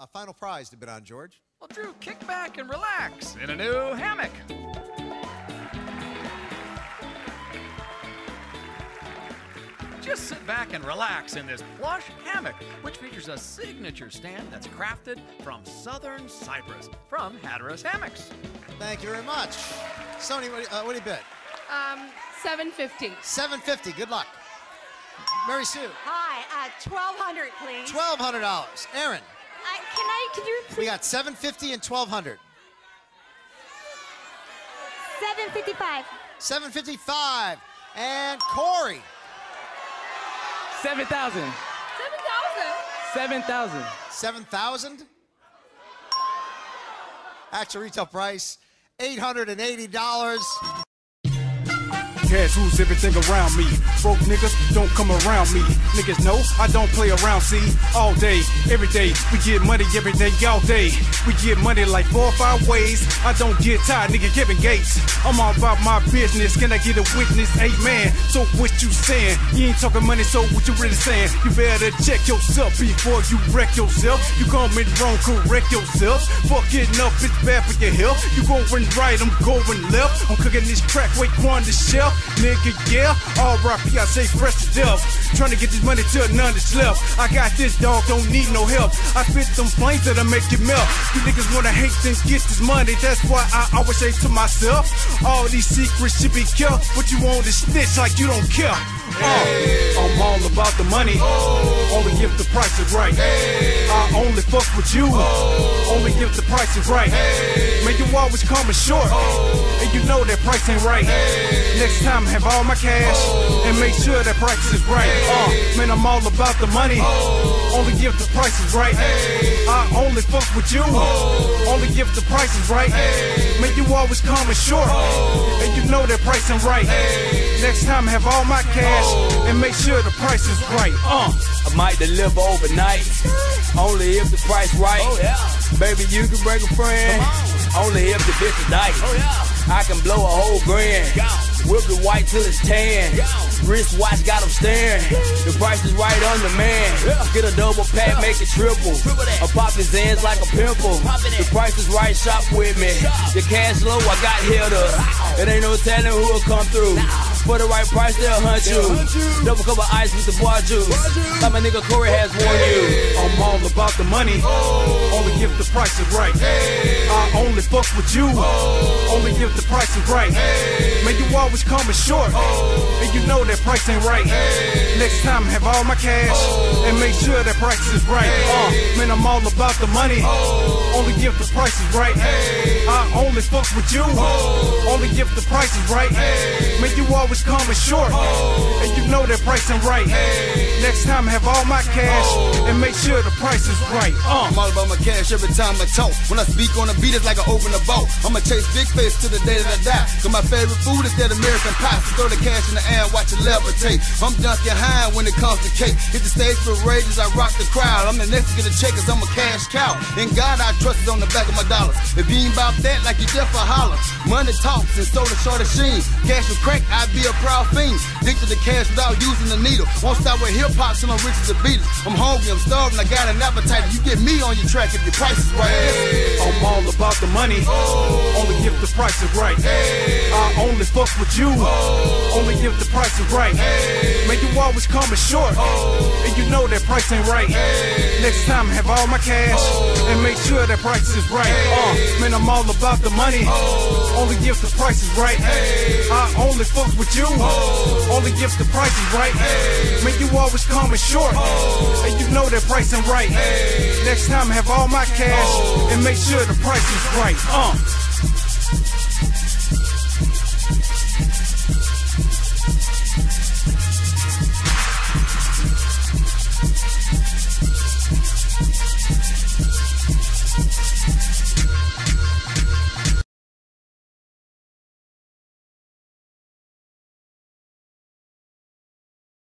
a final prize to bid on, George. Well, Drew, kick back and relax in a new hammock. Just sit back and relax in this plush hammock, which features a signature stand that's crafted from southern cypress from Hatteras Hammocks. Thank you very much. Sony, what, uh, what do you bid? Um, 750. 750 Good luck. Mary Sue, Hi, uh, 1200 please. $1,200. Aaron, I, can I, can you we got 750 and 1200 755. 755 And Corey, 7,000. 7,000. 7,000. 7000 Actual retail price, $880. Rules everything around me. Broke niggas don't come around me. Niggas know I don't play around. See, all day, every day, we get money every day, all day. We get money like four or five ways. I don't get tired, nigga. Kevin Gates. I'm all about my business. Can I get a witness? Hey man, so what you saying? You ain't talking money, so what you really saying? You better check yourself before you wreck yourself. You coming wrong, correct yourself. Fucking up, it's bad for your health. You going right, I'm going left. I'm cooking this crack, wait on the shelf. Nigga, yeah, R.I.P. I say fresh to death. Trying to get this money till none is left. I got this dog, don't need no help. I spit them flames that'll make you melt. You niggas wanna hate, then get this money. That's why I always say to myself, all these secrets should be kept. But you want to snitch like you don't care. Uh, I'm all about the money. Only if the price is right. I only fuck with you. Only if the price is right. Man, you always coming short. And you know that price ain't right. Next time, have all my cash. And make sure that price is right. Uh, man, I'm all about the money. Only if the price is right. I only fuck with you. Only if the price is right. Man, you always coming short. And you know that price ain't right. Next time, have all my cash. And make sure the price is right. Uh. I might deliver overnight. Only if the price right. Oh, yeah. Baby, you can bring a friend. Only if the bitch is nice. Oh, yeah. I can blow a whole grand. Go. Whip it white till it's tan. Wristwatch got 'em staring. The price is right on the man. Get a double pack, make it triple. I pop his ends like a pimple. The price is right, shop with me. The cash low, I got hitters. It ain't no telling who'll come through. For the right price, they'll hunt you. They'll hunt you. Double cup of ice with the boy juice. juice. Like my nigga Corey has warned you. I'm all about the money. Only if the price is right. I only fuck with you. Only if the price is right. Man, you always coming short. And you know that price ain't right. Next time, have all my cash. And make sure that price is right. Uh, man, I'm all about the money. Only if the price is right. I only fuck with you. Only if the price is right. Man, you always coming short. And you know that price ain't right. Next time, have all my cash. And make sure the price is right. Uh. I'm all about my cash every time I talk. When I speak on a beat, it's like I open a boat. I'ma chase big face to the day that I die. Cause my favorite food is that American pie. So throw the cash in the air and watch it levitate. I'm dunking high when it comes to cake. Hit the stage for rages, I rock the crowd. I'm the next to get a check cause I'm a cash cow. In God I trust is on the back of my dollars. If you ain't about that, like you just for holler. Money talks and so the short of sheen. Cash will crack, I'd be a proud fiend. Addicted to cash without using the needle. Won't stop with hip hop till I'm rich as the Beatles. I'm hungry, I'm starving, I got an appetite. You get me on your track if your price is right. I'm all about the money. Oh. Only if the price is right. I only fuck with you. Oh. Only if the price is right. Man, you always coming short. And you know that price ain't right. Next time, have all my cash. And make sure that price is right. Uh, man, I'm all about the money. Only if the price is right. I only fuck with you. Only if the price is right. Man, you always coming short. And you know that price ain't right. Next time, have all my cash. And make sure the price is right. Uh.